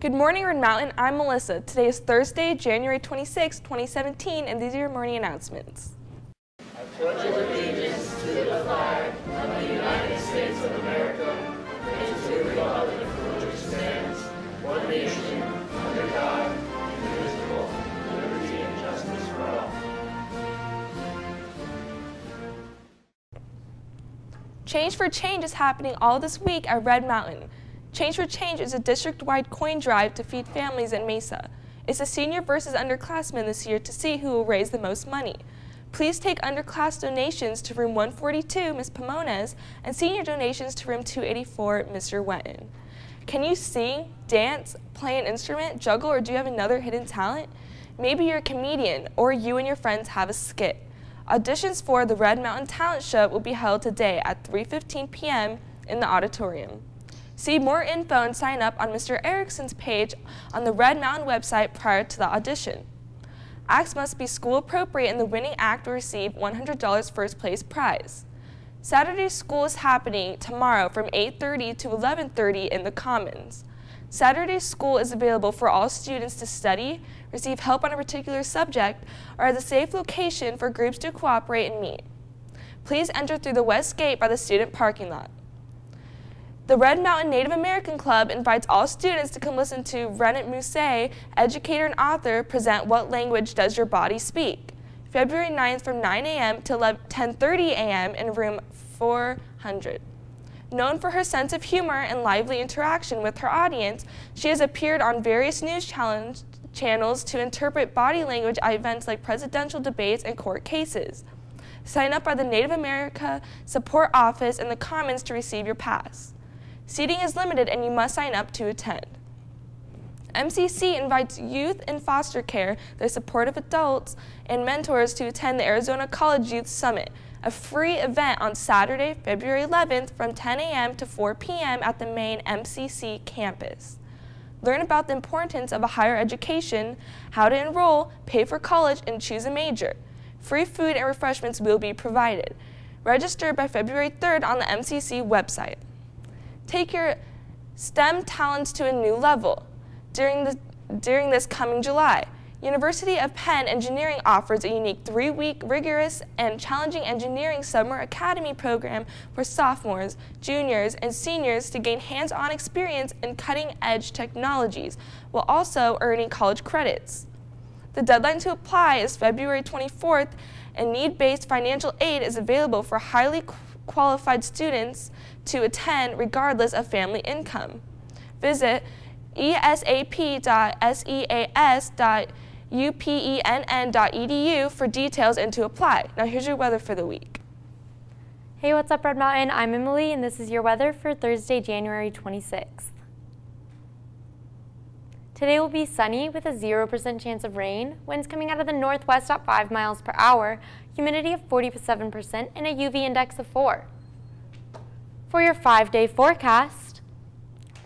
Good morning, Red Mountain. I'm Melissa. Today is Thursday, January 26, 2017, and these are your morning announcements. I pledge allegiance to the flag of the United States of America and to the republic for which stands, one nation, under God, indivisible, liberty and justice for all. Change for Change is happening all this week at Red Mountain. Change for Change is a district-wide coin drive to feed families in Mesa. It's a senior versus underclassmen this year to see who will raise the most money. Please take underclass donations to room 142, Ms. Pomones, and senior donations to room 284, Mr. Wetton. Can you sing, dance, play an instrument, juggle, or do you have another hidden talent? Maybe you're a comedian, or you and your friends have a skit. Auditions for the Red Mountain Talent Show will be held today at 3.15 p.m. in the auditorium. See more info and sign up on Mr. Erickson's page on the Red Mountain website prior to the audition. Acts must be school appropriate and the winning act will receive $100 first place prize. Saturday school is happening tomorrow from 8.30 to 11.30 in the Commons. Saturday school is available for all students to study, receive help on a particular subject, or as a safe location for groups to cooperate and meet. Please enter through the west gate by the student parking lot. The Red Mountain Native American Club invites all students to come listen to Rennet Musse, educator and author, present What Language Does Your Body Speak? February 9th from 9 a.m. to 10.30 a.m. in room 400. Known for her sense of humor and lively interaction with her audience, she has appeared on various news channels to interpret body language at events like presidential debates and court cases. Sign up by the Native America Support Office in the Commons to receive your pass. Seating is limited and you must sign up to attend. MCC invites youth in foster care, their supportive adults, and mentors to attend the Arizona College Youth Summit, a free event on Saturday, February 11th from 10 a.m. to 4 p.m. at the main MCC campus. Learn about the importance of a higher education, how to enroll, pay for college, and choose a major. Free food and refreshments will be provided. Register by February 3rd on the MCC website. Take your STEM talents to a new level. During, the, during this coming July, University of Penn Engineering offers a unique three-week rigorous and challenging engineering summer academy program for sophomores, juniors, and seniors to gain hands-on experience in cutting-edge technologies while also earning college credits. The deadline to apply is February 24th and need-based financial aid is available for highly qualified students to attend regardless of family income. Visit esap.seas.upenn.edu for details and to apply. Now here's your weather for the week. Hey, what's up Red Mountain? I'm Emily and this is your weather for Thursday, January 26th. Today will be sunny with a 0% chance of rain, winds coming out of the northwest at 5 miles per hour, humidity of 47%, and a UV index of 4. For your five-day forecast,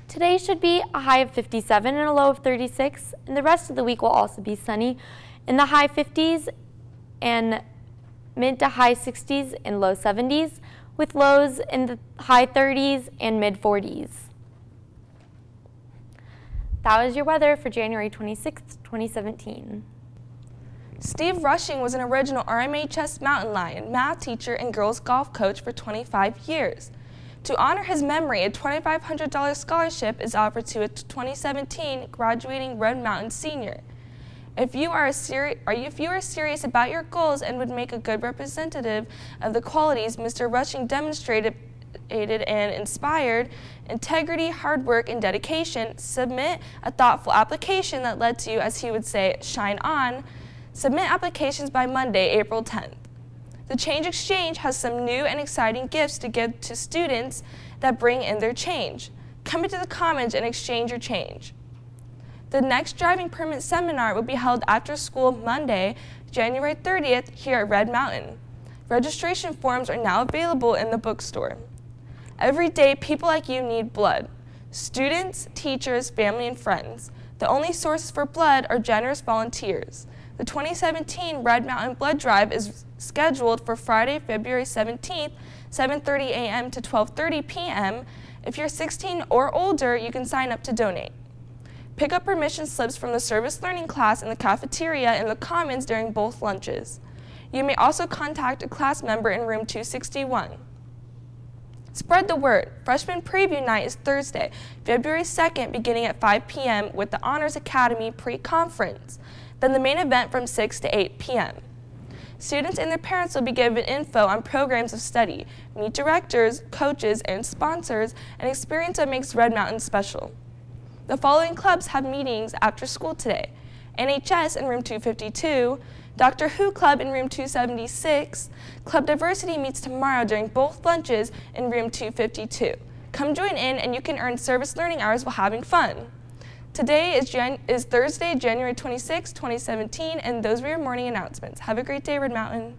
today should be a high of 57 and a low of 36, and the rest of the week will also be sunny in the high 50s and mid to high 60s and low 70s, with lows in the high 30s and mid 40s. That was your weather for January 26, 2017. Steve Rushing was an original RMHS Mountain Lion, math teacher, and girls golf coach for 25 years. To honor his memory, a $2,500 scholarship is offered to a 2017 graduating Red Mountain senior. If you, are if you are serious about your goals and would make a good representative of the qualities Mr. Rushing demonstrated and inspired, integrity, hard work, and dedication, submit a thoughtful application that lets you, as he would say, shine on. Submit applications by Monday, April 10th. The Change Exchange has some new and exciting gifts to give to students that bring in their change. Come into the Commons and exchange your change. The next driving permit seminar will be held after school Monday, January 30th here at Red Mountain. Registration forms are now available in the bookstore. Every day, people like you need blood. Students, teachers, family, and friends. The only sources for blood are generous volunteers. The 2017 Red Mountain Blood Drive is scheduled for Friday, February 17th, 7.30 a.m. to 12.30 p.m. If you're 16 or older, you can sign up to donate. Pick up permission slips from the service learning class in the cafeteria and the commons during both lunches. You may also contact a class member in room 261. Spread the word. Freshman Preview Night is Thursday, February 2nd, beginning at 5 p.m. with the Honors Academy pre-conference. Then the main event from 6 to 8 p.m. Students and their parents will be given info on programs of study, meet directors, coaches, and sponsors, and experience what makes Red Mountain special. The following clubs have meetings after school today. NHS in room 252, Doctor Who Club in room 276, Club Diversity meets tomorrow during both lunches in room 252. Come join in and you can earn service learning hours while having fun. Today is, is Thursday, January 26, 2017, and those were your morning announcements. Have a great day, Red Mountain.